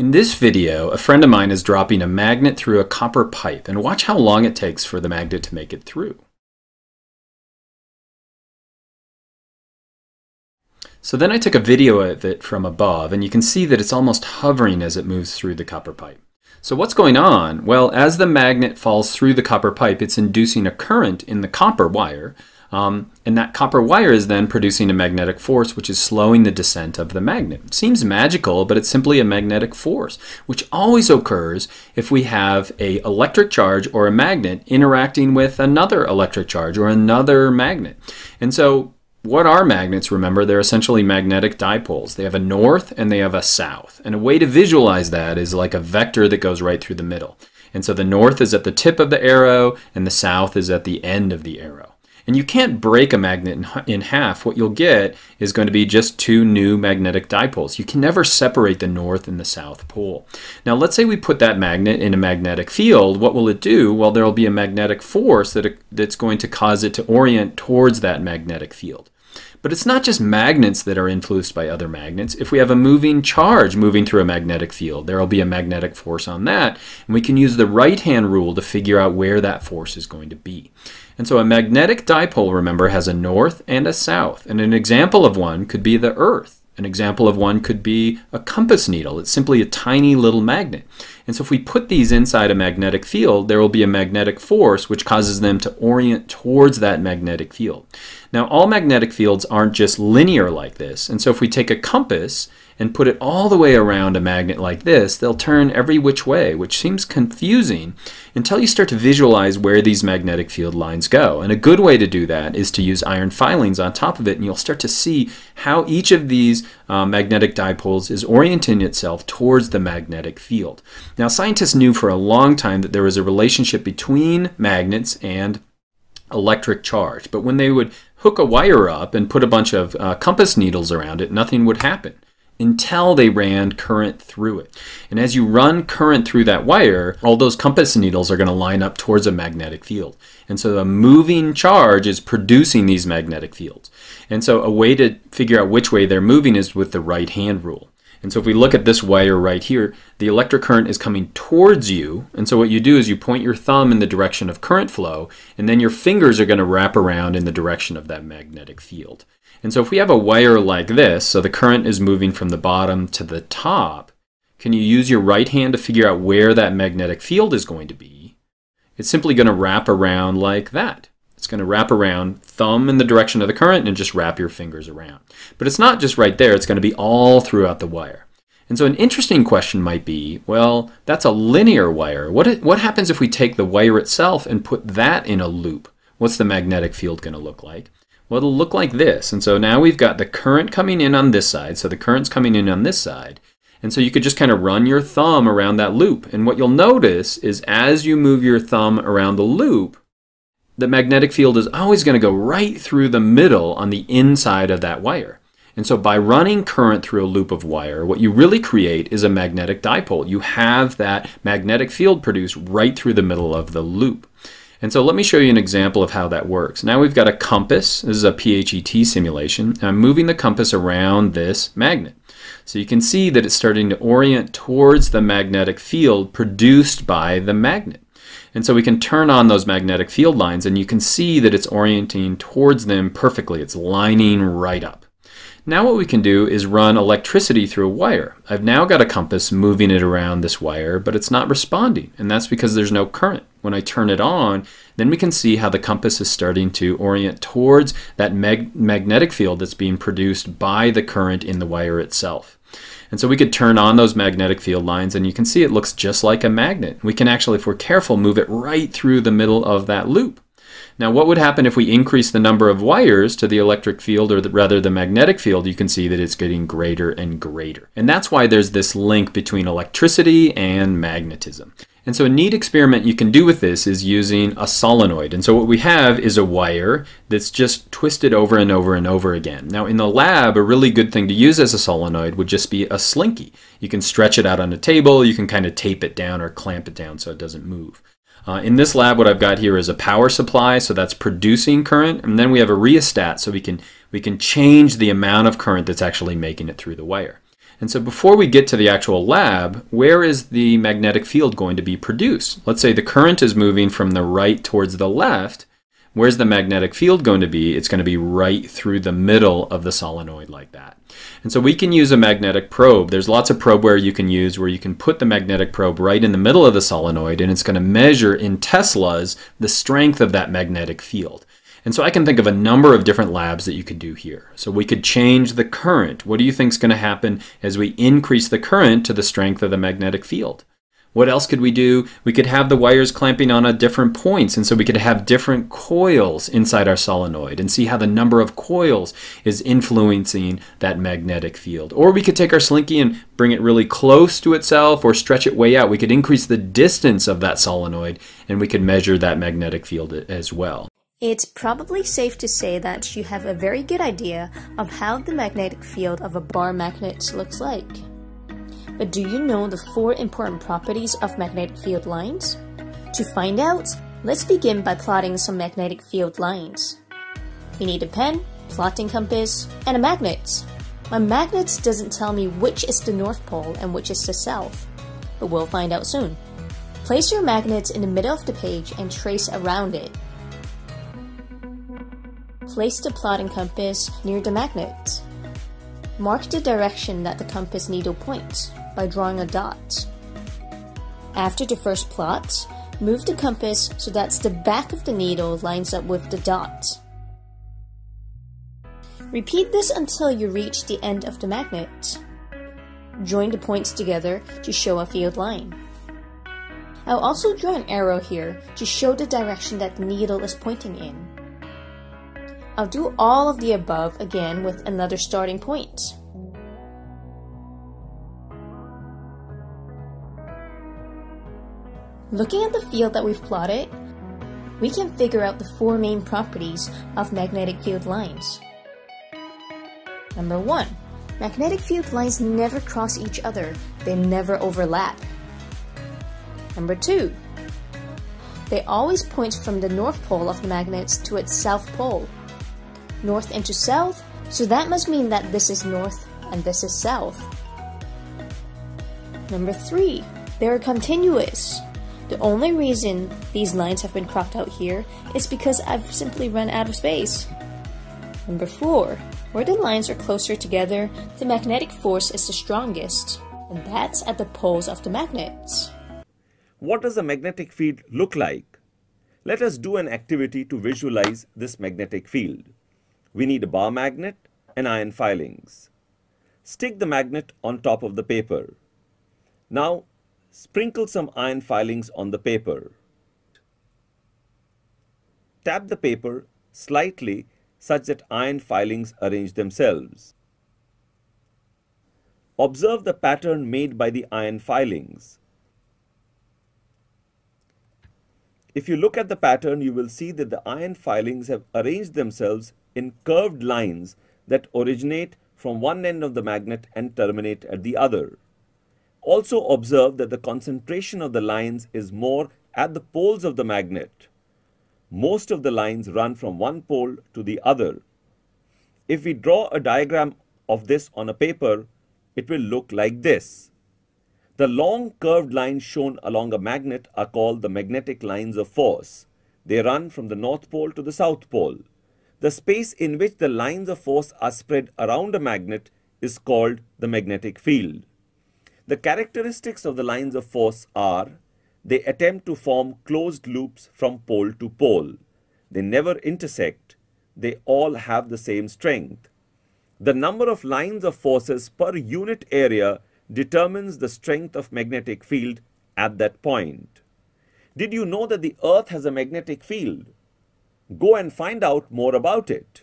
In this video, a friend of mine is dropping a magnet through a copper pipe, and watch how long it takes for the magnet to make it through. So then I took a video of it from above, and you can see that it's almost hovering as it moves through the copper pipe. So what's going on? Well, as the magnet falls through the copper pipe, it's inducing a current in the copper wire, um, and that copper wire is then producing a magnetic force which is slowing the descent of the magnet. It seems magical, but it's simply a magnetic force, which always occurs if we have a electric charge or a magnet interacting with another electric charge or another magnet. And so what are magnets? Remember, they're essentially magnetic dipoles. They have a north and they have a south. And a way to visualize that is like a vector that goes right through the middle. And so the north is at the tip of the arrow and the south is at the end of the arrow. And you can't break a magnet in, half. What you'll get is going to be just two new magnetic dipoles. You can never separate the north and the south pole. Now let's say we put that magnet in a magnetic field. What will it do? Well, there will be a magnetic force that that's going to cause it to orient towards that magnetic field. But it's not just magnets that are influenced by other magnets. If we have a moving charge moving through a magnetic field, there will be a magnetic force on that. And we can use the right-hand rule to figure out where that force is going to be. And so a magnetic dipole, remember, has a north and a south. And an example of one could be the Earth. An example of one could be a compass needle. It's simply a tiny little magnet. And so if we put these inside a magnetic field, there will be a magnetic force which causes them to orient towards that magnetic field. Now all magnetic fields aren't just linear like this. And so if we take a compass and put it all the way around a magnet like this, they'll turn every which way, which seems confusing until you start to visualize where these magnetic field lines go. And a good way to do that is to use iron filings on top of it, and you'll start to see how each of these uh, magnetic dipoles is orienting itself towards the magnetic field. Now, scientists knew for a long time that there was a relationship between magnets and electric charge. But when they would hook a wire up and put a bunch of uh, compass needles around it, nothing would happen until they ran current through it. And as you run current through that wire, all those compass needles are going to line up towards a magnetic field. And so a moving charge is producing these magnetic fields. And so a way to figure out which way they're moving is with the right hand rule. And so if we look at this wire right here, the electric current is coming towards you. And so what you do is you point your thumb in the direction of current flow, and then your fingers are going to wrap around in the direction of that magnetic field. And so if we have a wire like this, so the current is moving from the bottom to the top, can you use your right hand to figure out where that magnetic field is going to be? It's simply going to wrap around like that. It's going to wrap around, thumb in the direction of the current, and just wrap your fingers around. But it's not just right there, it's going to be all throughout the wire. And so an interesting question might be, well, that's a linear wire. What, what happens if we take the wire itself and put that in a loop? What's the magnetic field going to look like? Well, it'll look like this. And so now we've got the current coming in on this side. So the current's coming in on this side. And so you could just kind of run your thumb around that loop. And what you'll notice is as you move your thumb around the loop, the magnetic field is always going to go right through the middle on the inside of that wire. And so by running current through a loop of wire, what you really create is a magnetic dipole. You have that magnetic field produced right through the middle of the loop. And so let me show you an example of how that works. Now we've got a compass. This is a PHET simulation. I'm moving the compass around this magnet. So you can see that it's starting to orient towards the magnetic field produced by the magnet. And so we can turn on those magnetic field lines and you can see that it's orienting towards them perfectly. It's lining right up. Now what we can do is run electricity through a wire. I've now got a compass moving it around this wire, but it's not responding, and that's because there's no current. When I turn it on, then we can see how the compass is starting to orient towards that mag magnetic field that's being produced by the current in the wire itself. And so we could turn on those magnetic field lines and you can see it looks just like a magnet. We can actually, if we're careful, move it right through the middle of that loop. Now what would happen if we increase the number of wires to the electric field or the, rather the magnetic field? You can see that it's getting greater and greater. And that's why there's this link between electricity and magnetism. And so a neat experiment you can do with this is using a solenoid. And so what we have is a wire that's just twisted over and over and over again. Now in the lab, a really good thing to use as a solenoid would just be a slinky. You can stretch it out on a table, you can kind of tape it down or clamp it down so it doesn't move. Uh, in this lab, what I've got here is a power supply, so that's producing current, and then we have a rheostat, so we can we can change the amount of current that's actually making it through the wire. And so before we get to the actual lab, where is the magnetic field going to be produced? Let's say the current is moving from the right towards the left. Where's the magnetic field going to be? It's going to be right through the middle of the solenoid like that. And so we can use a magnetic probe. There's lots of probeware you can use where you can put the magnetic probe right in the middle of the solenoid and it's going to measure in Teslas the strength of that magnetic field. And so I can think of a number of different labs that you could do here. So we could change the current. What do you think is going to happen as we increase the current to the strength of the magnetic field? What else could we do? We could have the wires clamping on at different points, and so we could have different coils inside our solenoid and see how the number of coils is influencing that magnetic field. Or we could take our slinky and bring it really close to itself or stretch it way out. We could increase the distance of that solenoid, and we could measure that magnetic field as well. It's probably safe to say that you have a very good idea of how the magnetic field of a bar magnet looks like. But do you know the four important properties of magnetic field lines? To find out, let's begin by plotting some magnetic field lines. We need a pen, plotting compass, and a magnet. My magnet doesn't tell me which is the North Pole and which is the South, but we'll find out soon. Place your magnet in the middle of the page and trace around it. Place the plotting compass near the magnet. Mark the direction that the compass needle points by drawing a dot. After the first plot, move the compass so that the back of the needle lines up with the dot. Repeat this until you reach the end of the magnet. Join the points together to show a field line. I'll also draw an arrow here to show the direction that the needle is pointing in. I'll do all of the above again with another starting point. Looking at the field that we've plotted, we can figure out the four main properties of magnetic field lines. Number one, magnetic field lines never cross each other, they never overlap. Number two, they always point from the north pole of the magnet to its south pole north into south, so that must mean that this is north and this is south. Number 3. They are continuous. The only reason these lines have been cropped out here is because I've simply run out of space. Number 4. Where the lines are closer together, the magnetic force is the strongest, and that's at the poles of the magnets. What does a magnetic field look like? Let us do an activity to visualize this magnetic field. We need a bar magnet and iron filings. Stick the magnet on top of the paper. Now sprinkle some iron filings on the paper. Tap the paper slightly such that iron filings arrange themselves. Observe the pattern made by the iron filings. If you look at the pattern, you will see that the iron filings have arranged themselves in curved lines that originate from one end of the magnet and terminate at the other. Also observe that the concentration of the lines is more at the poles of the magnet. Most of the lines run from one pole to the other. If we draw a diagram of this on a paper, it will look like this. The long curved lines shown along a magnet are called the magnetic lines of force. They run from the north pole to the south pole. The space in which the lines of force are spread around a magnet is called the magnetic field. The characteristics of the lines of force are they attempt to form closed loops from pole to pole. They never intersect. They all have the same strength. The number of lines of forces per unit area determines the strength of magnetic field at that point. Did you know that the earth has a magnetic field? Go and find out more about it.